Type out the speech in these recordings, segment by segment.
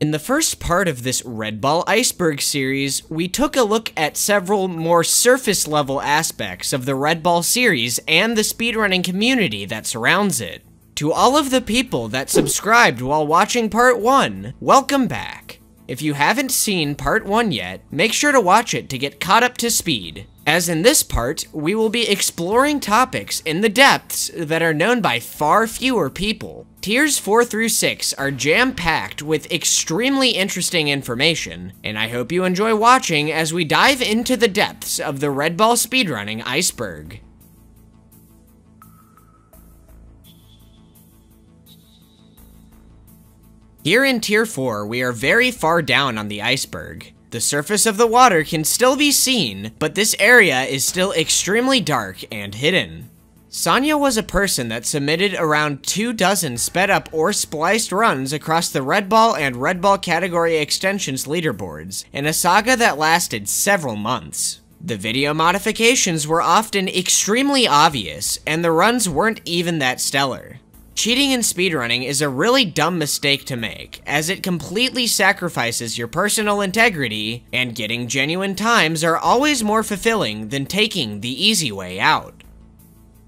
In the first part of this Red Ball Iceberg series, we took a look at several more surface level aspects of the Red Ball series and the speedrunning community that surrounds it. To all of the people that subscribed while watching part 1, welcome back. If you haven't seen part 1 yet, make sure to watch it to get caught up to speed. As in this part, we will be exploring topics in the depths that are known by far fewer people. Tiers 4 through 6 are jam-packed with extremely interesting information, and I hope you enjoy watching as we dive into the depths of the Red Ball speedrunning iceberg. Here in Tier 4, we are very far down on the iceberg. The surface of the water can still be seen, but this area is still extremely dark and hidden. Sonya was a person that submitted around two dozen sped up or spliced runs across the Red Ball and Red Ball category extensions leaderboards, in a saga that lasted several months. The video modifications were often extremely obvious, and the runs weren't even that stellar. Cheating in speedrunning is a really dumb mistake to make, as it completely sacrifices your personal integrity, and getting genuine times are always more fulfilling than taking the easy way out.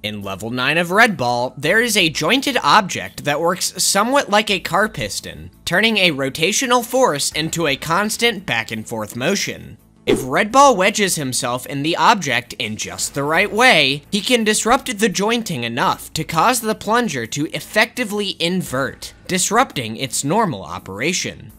In level 9 of Red Ball, there is a jointed object that works somewhat like a car piston, turning a rotational force into a constant back and forth motion. If Red Ball wedges himself in the object in just the right way, he can disrupt the jointing enough to cause the plunger to effectively invert, disrupting its normal operation.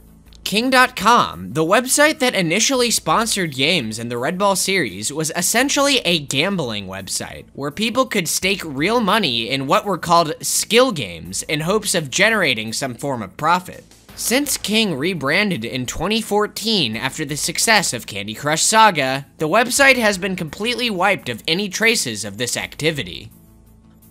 King.com, the website that initially sponsored games in the Red Ball series, was essentially a gambling website where people could stake real money in what were called skill games in hopes of generating some form of profit. Since King rebranded in 2014 after the success of Candy Crush Saga, the website has been completely wiped of any traces of this activity.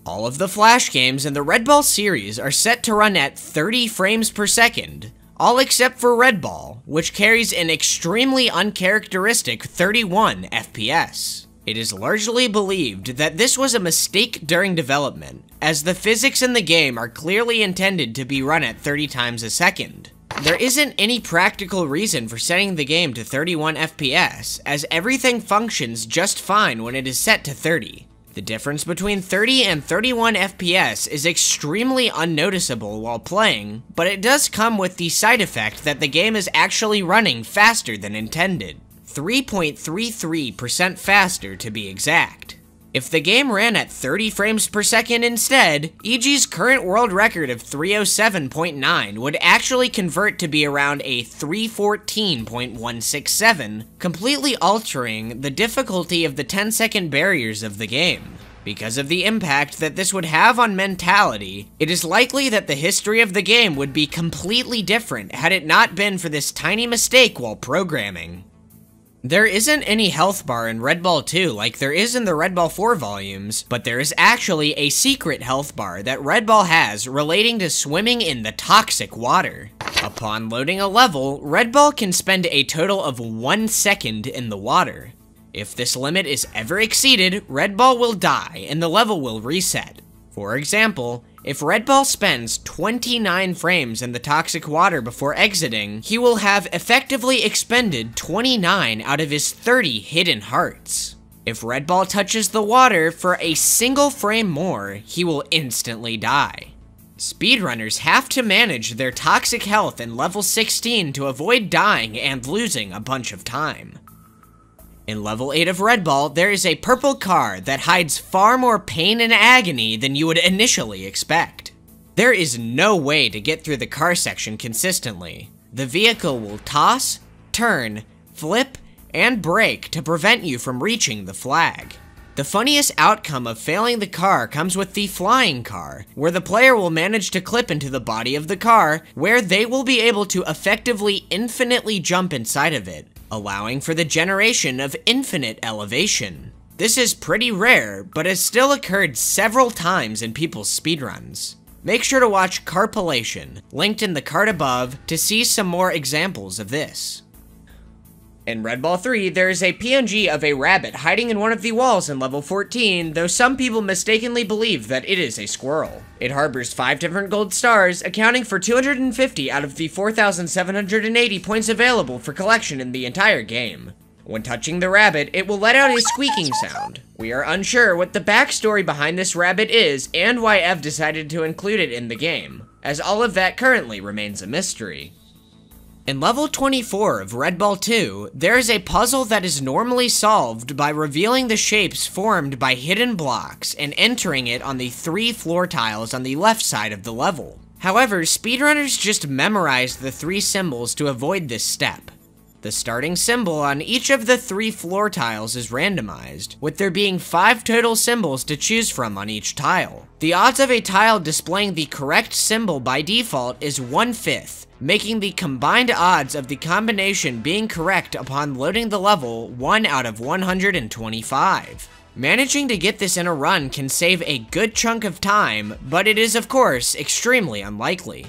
All of the Flash games in the Red Ball series are set to run at 30 frames per second, all except for Red Ball, which carries an extremely uncharacteristic 31 FPS. It is largely believed that this was a mistake during development, as the physics in the game are clearly intended to be run at 30 times a second. There isn't any practical reason for setting the game to 31 FPS, as everything functions just fine when it is set to 30. The difference between 30 and 31 FPS is extremely unnoticeable while playing, but it does come with the side effect that the game is actually running faster than intended. 3.33% faster to be exact. If the game ran at 30 frames per second instead, EG's current world record of 307.9 would actually convert to be around a 314.167, completely altering the difficulty of the 10 second barriers of the game. Because of the impact that this would have on mentality, it is likely that the history of the game would be completely different had it not been for this tiny mistake while programming. There isn't any health bar in Red Ball 2 like there is in the Red Ball 4 volumes, but there is actually a secret health bar that Red Ball has relating to swimming in the toxic water. Upon loading a level, Red Ball can spend a total of one second in the water. If this limit is ever exceeded, Red Ball will die and the level will reset. For example, if Red Ball spends 29 frames in the toxic water before exiting, he will have effectively expended 29 out of his 30 hidden hearts. If Red Ball touches the water for a single frame more, he will instantly die. Speedrunners have to manage their toxic health in level 16 to avoid dying and losing a bunch of time. In level 8 of Red Ball, there is a purple car that hides far more pain and agony than you would initially expect. There is no way to get through the car section consistently. The vehicle will toss, turn, flip, and brake to prevent you from reaching the flag. The funniest outcome of failing the car comes with the flying car, where the player will manage to clip into the body of the car, where they will be able to effectively infinitely jump inside of it, allowing for the generation of infinite elevation. This is pretty rare, but has still occurred several times in people's speedruns. Make sure to watch Carpolation, linked in the card above, to see some more examples of this. In Red Ball 3, there is a PNG of a rabbit hiding in one of the walls in level 14, though some people mistakenly believe that it is a squirrel. It harbors 5 different gold stars, accounting for 250 out of the 4,780 points available for collection in the entire game. When touching the rabbit, it will let out a squeaking sound. We are unsure what the backstory behind this rabbit is and why Ev decided to include it in the game, as all of that currently remains a mystery. In level 24 of Red Ball 2, there is a puzzle that is normally solved by revealing the shapes formed by hidden blocks and entering it on the three floor tiles on the left side of the level. However, speedrunners just memorize the three symbols to avoid this step. The starting symbol on each of the three floor tiles is randomized, with there being five total symbols to choose from on each tile. The odds of a tile displaying the correct symbol by default is one-fifth, making the combined odds of the combination being correct upon loading the level 1 out of 125. Managing to get this in a run can save a good chunk of time, but it is of course extremely unlikely.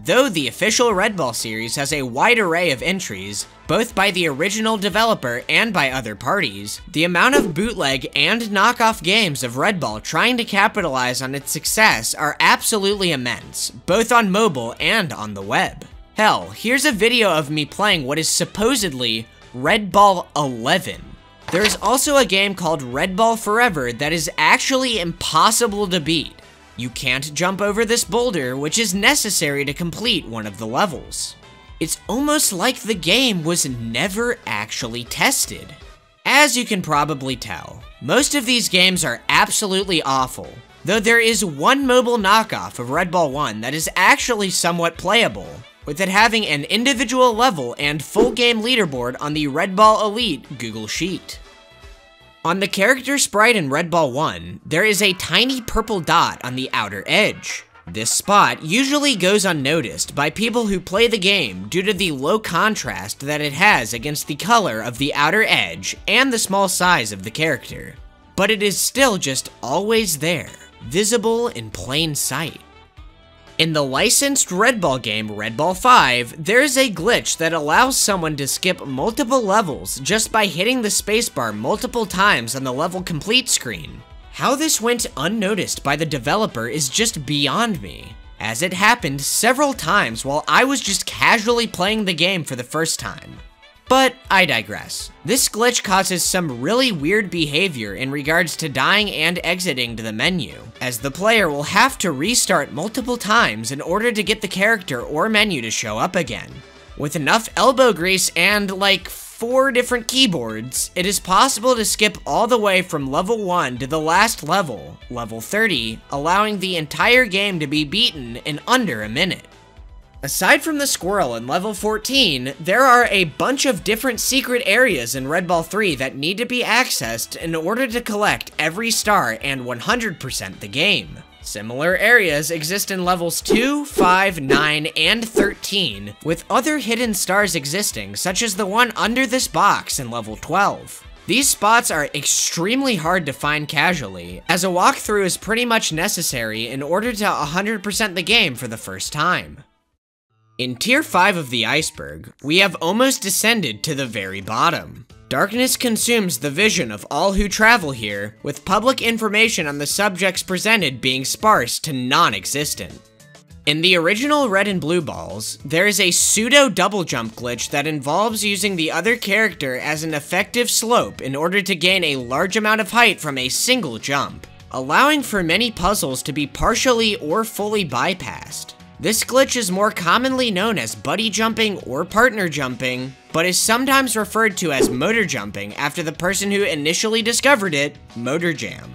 Though the official Red Ball series has a wide array of entries, both by the original developer and by other parties, the amount of bootleg and knockoff games of Red Ball trying to capitalize on its success are absolutely immense, both on mobile and on the web. Hell, here's a video of me playing what is supposedly Red Ball 11. There's also a game called Red Ball Forever that is actually impossible to beat. You can't jump over this boulder, which is necessary to complete one of the levels. It's almost like the game was never actually tested. As you can probably tell, most of these games are absolutely awful, though there is one mobile knockoff of Red Ball 1 that is actually somewhat playable, with it having an individual level and full game leaderboard on the Red Ball Elite Google Sheet. On the character sprite in Red Ball 1, there is a tiny purple dot on the outer edge. This spot usually goes unnoticed by people who play the game due to the low contrast that it has against the color of the outer edge and the small size of the character. But it is still just always there, visible in plain sight. In the licensed Red Ball game Red Ball 5, there's a glitch that allows someone to skip multiple levels just by hitting the spacebar multiple times on the level complete screen. How this went unnoticed by the developer is just beyond me, as it happened several times while I was just casually playing the game for the first time. But I digress. This glitch causes some really weird behavior in regards to dying and exiting to the menu, as the player will have to restart multiple times in order to get the character or menu to show up again. With enough elbow grease and like four different keyboards, it is possible to skip all the way from level 1 to the last level, level 30, allowing the entire game to be beaten in under a minute. Aside from the squirrel in level 14, there are a bunch of different secret areas in Red Ball 3 that need to be accessed in order to collect every star and 100% the game. Similar areas exist in levels 2, 5, 9, and 13, with other hidden stars existing, such as the one under this box in level 12. These spots are extremely hard to find casually, as a walkthrough is pretty much necessary in order to 100% the game for the first time. In Tier 5 of the iceberg, we have almost descended to the very bottom. Darkness consumes the vision of all who travel here, with public information on the subjects presented being sparse to non-existent. In the original red and blue balls, there is a pseudo double jump glitch that involves using the other character as an effective slope in order to gain a large amount of height from a single jump, allowing for many puzzles to be partially or fully bypassed. This glitch is more commonly known as buddy jumping or partner jumping, but is sometimes referred to as motor jumping after the person who initially discovered it, Motor Jam.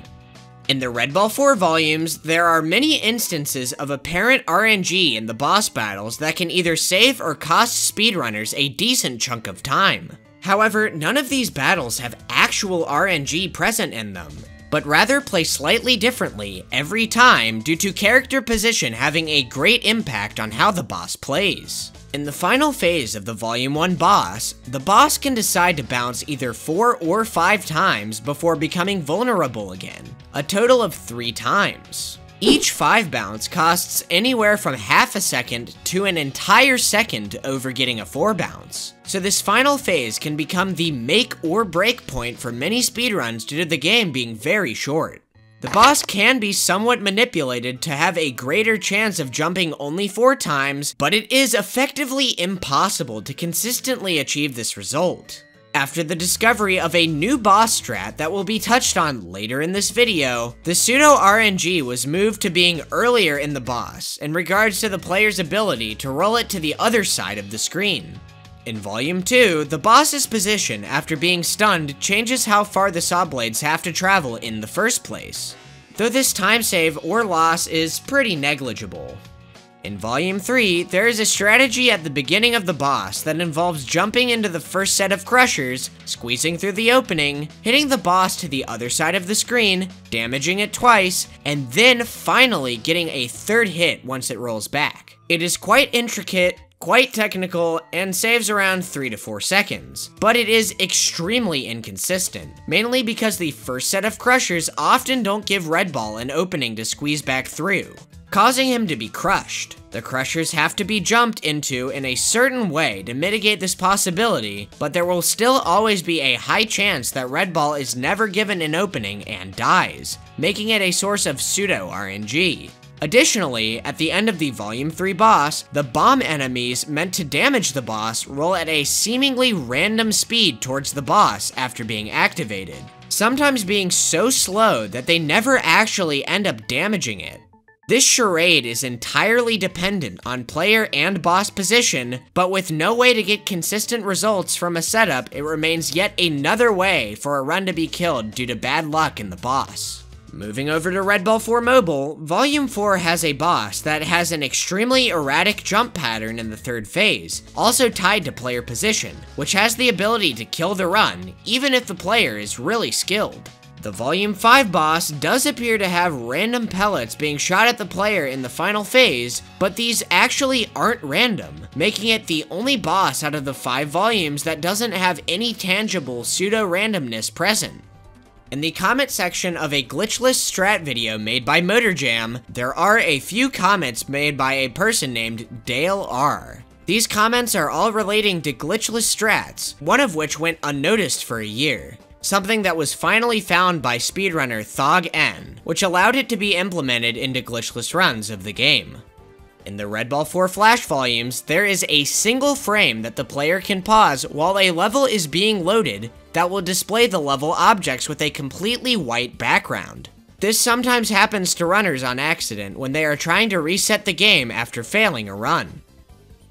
In the Red Ball 4 volumes, there are many instances of apparent RNG in the boss battles that can either save or cost speedrunners a decent chunk of time. However, none of these battles have actual RNG present in them, but rather play slightly differently every time due to character position having a great impact on how the boss plays. In the final phase of the Volume 1 boss, the boss can decide to bounce either 4 or 5 times before becoming vulnerable again, a total of 3 times. Each 5 bounce costs anywhere from half a second to an entire second over getting a 4 bounce. So this final phase can become the make or break point for many speedruns due to the game being very short. The boss can be somewhat manipulated to have a greater chance of jumping only 4 times, but it is effectively impossible to consistently achieve this result. After the discovery of a new boss strat that will be touched on later in this video, the pseudo RNG was moved to being earlier in the boss in regards to the player's ability to roll it to the other side of the screen. In Volume 2, the boss's position after being stunned changes how far the saw blades have to travel in the first place, though this time save or loss is pretty negligible. In Volume 3, there is a strategy at the beginning of the boss that involves jumping into the first set of crushers, squeezing through the opening, hitting the boss to the other side of the screen, damaging it twice, and then finally getting a third hit once it rolls back. It is quite intricate, quite technical, and saves around 3 to 4 seconds. But it is extremely inconsistent, mainly because the first set of crushers often don't give Red Ball an opening to squeeze back through causing him to be crushed. The crushers have to be jumped into in a certain way to mitigate this possibility, but there will still always be a high chance that Red Ball is never given an opening and dies, making it a source of pseudo RNG. Additionally, at the end of the Volume 3 boss, the bomb enemies meant to damage the boss roll at a seemingly random speed towards the boss after being activated, sometimes being so slow that they never actually end up damaging it. This charade is entirely dependent on player and boss position, but with no way to get consistent results from a setup, it remains yet another way for a run to be killed due to bad luck in the boss. Moving over to Red Ball 4 Mobile, Volume 4 has a boss that has an extremely erratic jump pattern in the third phase, also tied to player position, which has the ability to kill the run, even if the player is really skilled. The Volume 5 boss does appear to have random pellets being shot at the player in the final phase, but these actually aren't random, making it the only boss out of the 5 volumes that doesn't have any tangible pseudo-randomness present. In the comment section of a glitchless strat video made by MotorJam, there are a few comments made by a person named Dale R. These comments are all relating to glitchless strats, one of which went unnoticed for a year something that was finally found by speedrunner ThogN, which allowed it to be implemented into glitchless runs of the game. In the Red Ball 4 Flash volumes, there is a single frame that the player can pause while a level is being loaded that will display the level objects with a completely white background. This sometimes happens to runners on accident when they are trying to reset the game after failing a run.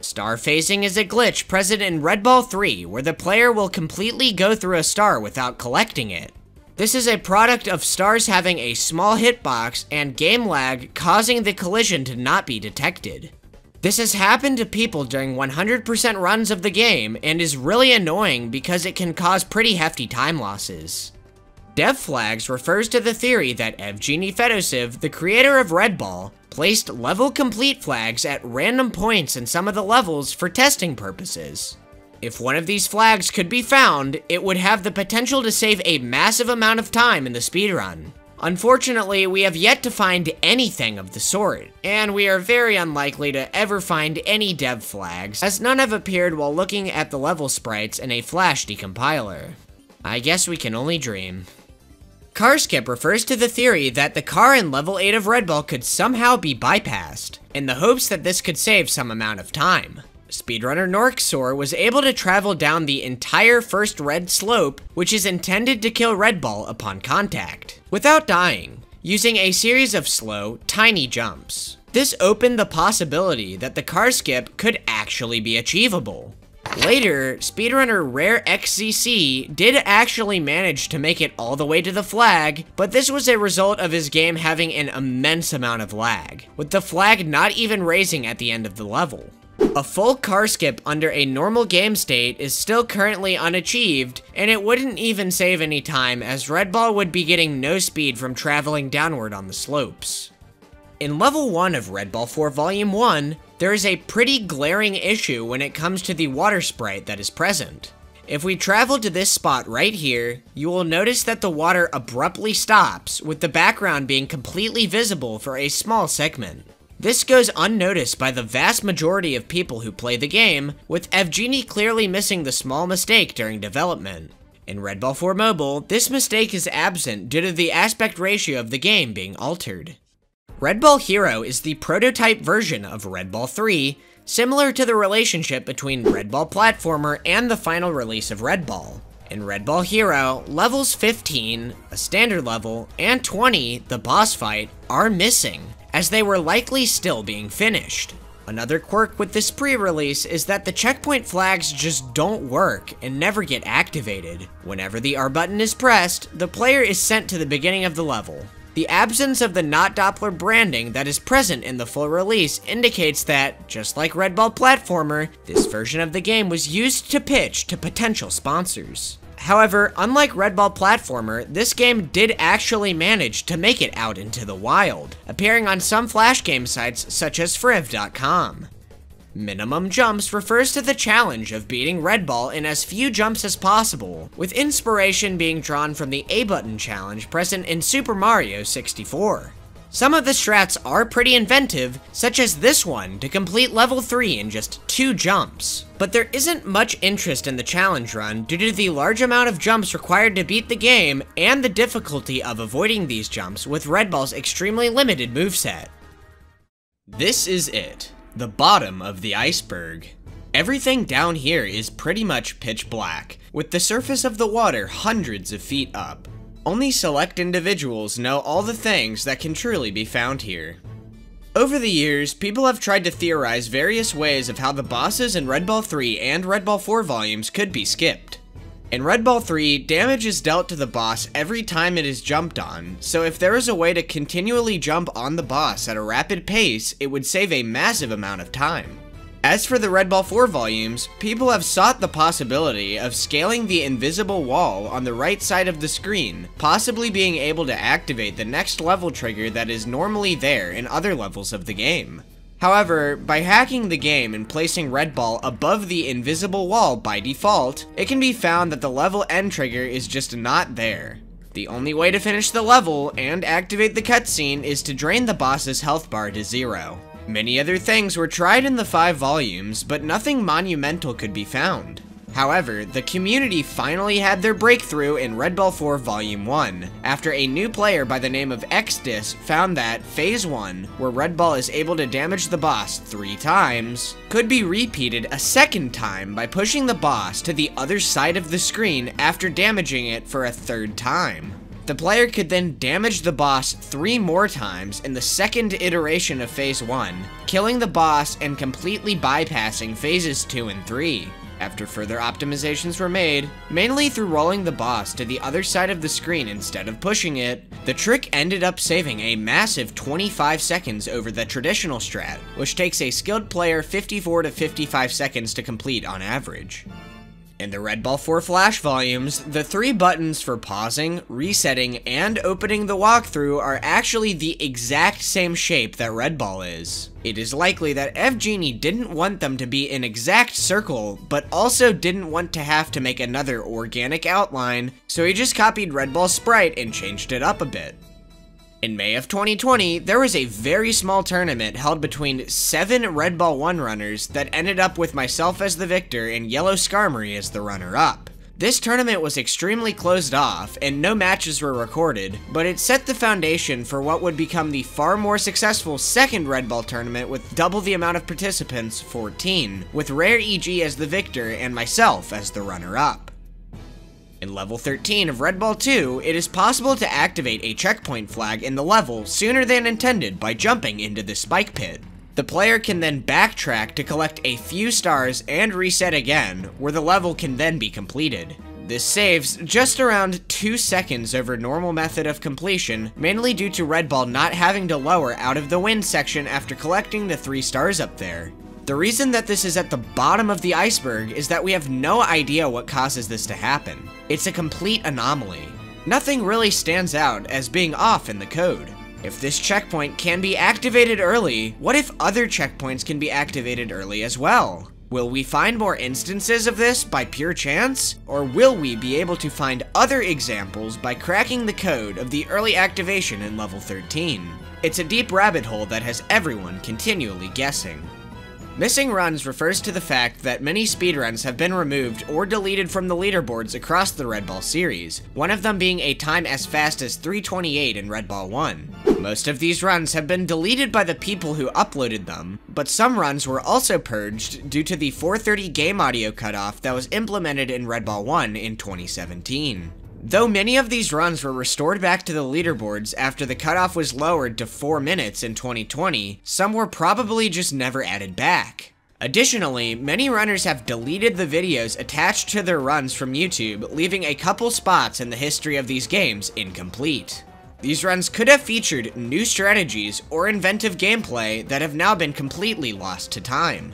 Star phasing is a glitch present in Red Ball 3 where the player will completely go through a star without collecting it. This is a product of stars having a small hitbox and game lag causing the collision to not be detected. This has happened to people during 100% runs of the game and is really annoying because it can cause pretty hefty time losses. Dev flags refers to the theory that Evgeny Fedosov, the creator of Red Ball, placed level complete flags at random points in some of the levels for testing purposes. If one of these flags could be found, it would have the potential to save a massive amount of time in the speedrun. Unfortunately, we have yet to find anything of the sort, and we are very unlikely to ever find any dev flags, as none have appeared while looking at the level sprites in a Flash decompiler. I guess we can only dream. Car skip refers to the theory that the car in level 8 of Red Ball could somehow be bypassed, in the hopes that this could save some amount of time. Speedrunner Norxor was able to travel down the entire first red slope, which is intended to kill Red Ball upon contact, without dying, using a series of slow, tiny jumps. This opened the possibility that the car skip could actually be achievable. Later, speedrunner Rare XCC did actually manage to make it all the way to the flag, but this was a result of his game having an immense amount of lag, with the flag not even raising at the end of the level. A full car skip under a normal game state is still currently unachieved, and it wouldn't even save any time as Red Ball would be getting no speed from traveling downward on the slopes. In level 1 of Red Ball 4 Volume 1, there is a pretty glaring issue when it comes to the water sprite that is present. If we travel to this spot right here, you will notice that the water abruptly stops, with the background being completely visible for a small segment. This goes unnoticed by the vast majority of people who play the game, with Evgeny clearly missing the small mistake during development. In Red Ball 4 Mobile, this mistake is absent due to the aspect ratio of the game being altered. Red Ball Hero is the prototype version of Red Ball 3, similar to the relationship between Red Ball Platformer and the final release of Red Ball. In Red Ball Hero, levels 15, a standard level, and 20, the boss fight, are missing, as they were likely still being finished. Another quirk with this pre-release is that the checkpoint flags just don't work and never get activated. Whenever the R button is pressed, the player is sent to the beginning of the level. The absence of the Not Doppler branding that is present in the full release indicates that, just like Red Ball Platformer, this version of the game was used to pitch to potential sponsors. However, unlike Red Ball Platformer, this game did actually manage to make it out into the wild, appearing on some flash game sites such as Friv.com. Minimum jumps refers to the challenge of beating Red Ball in as few jumps as possible, with inspiration being drawn from the A-button challenge present in Super Mario 64. Some of the strats are pretty inventive, such as this one to complete level 3 in just 2 jumps. But there isn't much interest in the challenge run due to the large amount of jumps required to beat the game and the difficulty of avoiding these jumps with Red Ball's extremely limited moveset. This is it, the bottom of the iceberg. Everything down here is pretty much pitch black, with the surface of the water hundreds of feet up. Only select individuals know all the things that can truly be found here. Over the years, people have tried to theorize various ways of how the bosses in Red Ball 3 and Red Ball 4 volumes could be skipped. In Red Ball 3, damage is dealt to the boss every time it is jumped on, so if there is a way to continually jump on the boss at a rapid pace, it would save a massive amount of time. As for the Red Ball 4 volumes, people have sought the possibility of scaling the invisible wall on the right side of the screen, possibly being able to activate the next level trigger that is normally there in other levels of the game. However, by hacking the game and placing Red Ball above the invisible wall by default, it can be found that the level end trigger is just not there. The only way to finish the level and activate the cutscene is to drain the boss's health bar to zero. Many other things were tried in the five volumes, but nothing monumental could be found. However, the community finally had their breakthrough in Red Ball 4 Volume 1, after a new player by the name of Xdis found that Phase 1, where Red Ball is able to damage the boss three times, could be repeated a second time by pushing the boss to the other side of the screen after damaging it for a third time. The player could then damage the boss three more times in the second iteration of Phase 1, killing the boss and completely bypassing Phases 2 and 3. After further optimizations were made, mainly through rolling the boss to the other side of the screen instead of pushing it, the trick ended up saving a massive 25 seconds over the traditional strat, which takes a skilled player 54 to 55 seconds to complete on average. In the Red Ball 4 Flash volumes, the three buttons for pausing, resetting, and opening the walkthrough are actually the exact same shape that Red Ball is. It is likely that Evgeny didn't want them to be an exact circle, but also didn't want to have to make another organic outline, so he just copied Red Ball's sprite and changed it up a bit. In May of 2020, there was a very small tournament held between seven Red Ball 1 runners that ended up with myself as the victor and Yellow Skarmory as the runner-up. This tournament was extremely closed off, and no matches were recorded, but it set the foundation for what would become the far more successful second Red Ball tournament with double the amount of participants, 14, with Rare EG as the victor and myself as the runner-up. In level 13 of Red Ball 2, it is possible to activate a checkpoint flag in the level sooner than intended by jumping into the spike pit. The player can then backtrack to collect a few stars and reset again, where the level can then be completed. This saves just around 2 seconds over normal method of completion, mainly due to Red Ball not having to lower out of the wind section after collecting the 3 stars up there. The reason that this is at the bottom of the iceberg is that we have no idea what causes this to happen. It's a complete anomaly. Nothing really stands out as being off in the code. If this checkpoint can be activated early, what if other checkpoints can be activated early as well? Will we find more instances of this by pure chance? Or will we be able to find other examples by cracking the code of the early activation in level 13? It's a deep rabbit hole that has everyone continually guessing. Missing runs refers to the fact that many speedruns have been removed or deleted from the leaderboards across the Red Ball series, one of them being a time as fast as 328 in Red Ball 1. Most of these runs have been deleted by the people who uploaded them, but some runs were also purged due to the 430 game audio cutoff that was implemented in Red Ball 1 in 2017. Though many of these runs were restored back to the leaderboards after the cutoff was lowered to 4 minutes in 2020, some were probably just never added back. Additionally, many runners have deleted the videos attached to their runs from YouTube, leaving a couple spots in the history of these games incomplete. These runs could have featured new strategies or inventive gameplay that have now been completely lost to time.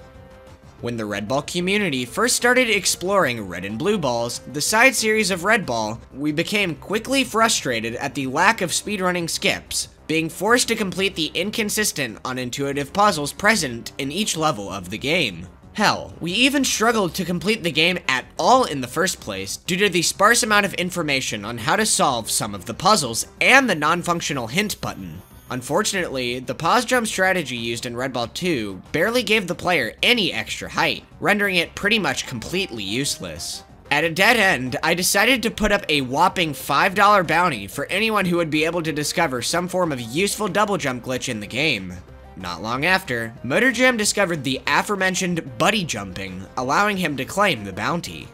When the Red Ball community first started exploring Red and Blue Balls, the side series of Red Ball, we became quickly frustrated at the lack of speedrunning skips, being forced to complete the inconsistent, unintuitive puzzles present in each level of the game. Hell, we even struggled to complete the game at all in the first place due to the sparse amount of information on how to solve some of the puzzles and the non-functional hint button. Unfortunately, the pause jump strategy used in Red Ball 2 barely gave the player any extra height, rendering it pretty much completely useless. At a dead end, I decided to put up a whopping $5 bounty for anyone who would be able to discover some form of useful double jump glitch in the game. Not long after, MotorJam discovered the aforementioned buddy jumping, allowing him to claim the bounty.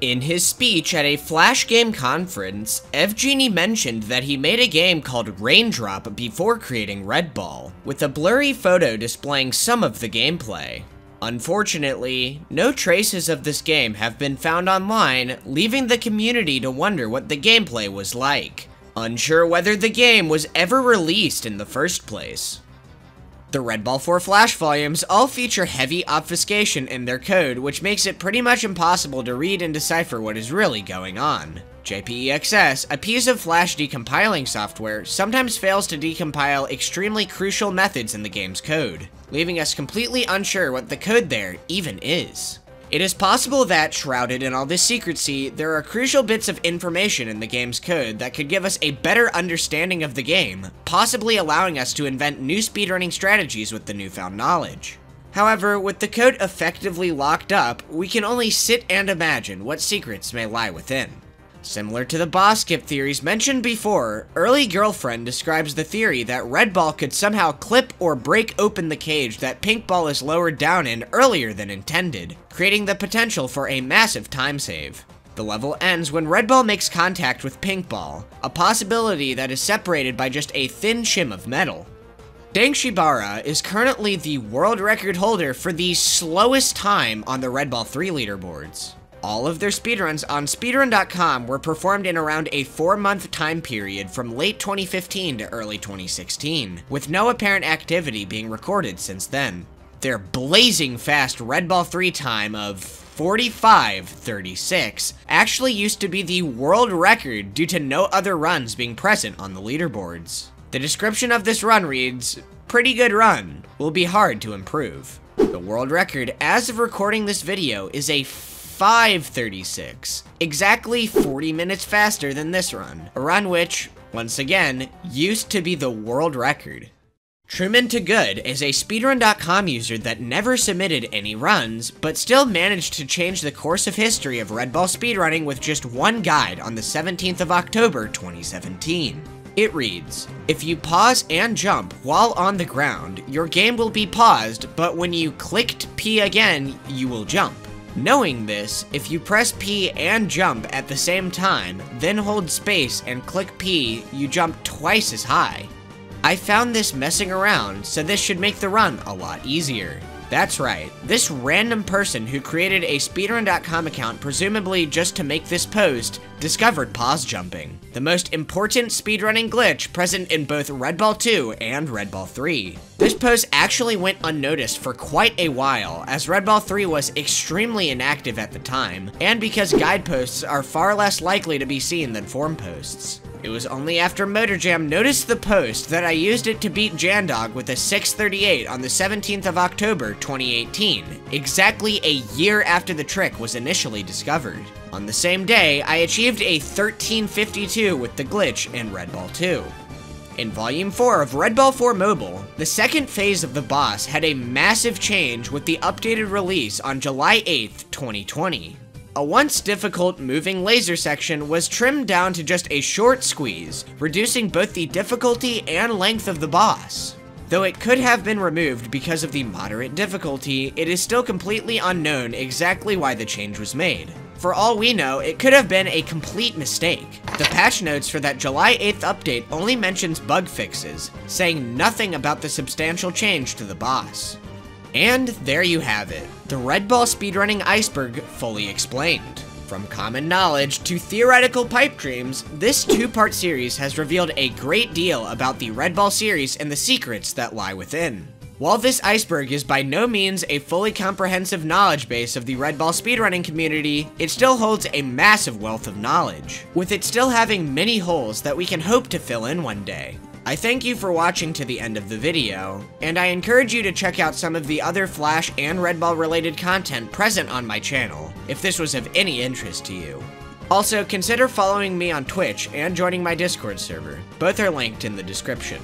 In his speech at a Flash game conference, Evgeny mentioned that he made a game called Raindrop before creating Red Ball, with a blurry photo displaying some of the gameplay. Unfortunately, no traces of this game have been found online, leaving the community to wonder what the gameplay was like, unsure whether the game was ever released in the first place. The Red Ball 4 Flash volumes all feature heavy obfuscation in their code, which makes it pretty much impossible to read and decipher what is really going on. JPEXS, a piece of Flash decompiling software, sometimes fails to decompile extremely crucial methods in the game's code, leaving us completely unsure what the code there even is. It is possible that, shrouded in all this secrecy, there are crucial bits of information in the game's code that could give us a better understanding of the game, possibly allowing us to invent new speedrunning strategies with the newfound knowledge. However, with the code effectively locked up, we can only sit and imagine what secrets may lie within. Similar to the boss skip theories mentioned before, Early Girlfriend describes the theory that Red Ball could somehow clip or break open the cage that Pink Ball is lowered down in earlier than intended, creating the potential for a massive time save. The level ends when Red Ball makes contact with Pink Ball, a possibility that is separated by just a thin shim of metal. Dangshibara is currently the world record holder for the slowest time on the Red Ball 3 leaderboards. All of their speedruns on speedrun.com were performed in around a four month time period from late 2015 to early 2016, with no apparent activity being recorded since then. Their blazing fast Red Ball 3 time of 45.36 actually used to be the world record due to no other runs being present on the leaderboards. The description of this run reads, pretty good run, will be hard to improve. The world record as of recording this video is a 536, exactly 40 minutes faster than this run, a run which, once again, used to be the world record. Truman to Good is a speedrun.com user that never submitted any runs, but still managed to change the course of history of Red Ball speedrunning with just one guide on the 17th of October 2017. It reads, If you pause and jump while on the ground, your game will be paused, but when you clicked P again, you will jump. Knowing this, if you press P and jump at the same time, then hold space and click P, you jump twice as high. I found this messing around, so this should make the run a lot easier. That's right, this random person who created a speedrun.com account presumably just to make this post, discovered pause jumping, the most important speedrunning glitch present in both Red Ball 2 and Red Ball 3. This post actually went unnoticed for quite a while, as Red Ball 3 was extremely inactive at the time, and because guide posts are far less likely to be seen than forum posts. It was only after Motorjam noticed the post that I used it to beat Jandog with a 638 on the 17th of October 2018, exactly a year after the trick was initially discovered. On the same day, I achieved a 1352 with the glitch in Red Ball 2. In Volume 4 of Red Ball 4 Mobile, the second phase of the boss had a massive change with the updated release on July 8th, 2020. A once difficult moving laser section was trimmed down to just a short squeeze, reducing both the difficulty and length of the boss. Though it could have been removed because of the moderate difficulty, it is still completely unknown exactly why the change was made. For all we know, it could have been a complete mistake. The patch notes for that July 8th update only mentions bug fixes, saying nothing about the substantial change to the boss. And there you have it, the Red Ball speedrunning iceberg fully explained. From common knowledge to theoretical pipe dreams, this two-part series has revealed a great deal about the Red Ball series and the secrets that lie within. While this iceberg is by no means a fully comprehensive knowledge base of the Red Ball speedrunning community, it still holds a massive wealth of knowledge, with it still having many holes that we can hope to fill in one day. I thank you for watching to the end of the video, and I encourage you to check out some of the other Flash and Red Ball related content present on my channel, if this was of any interest to you. Also, consider following me on Twitch and joining my Discord server. Both are linked in the description.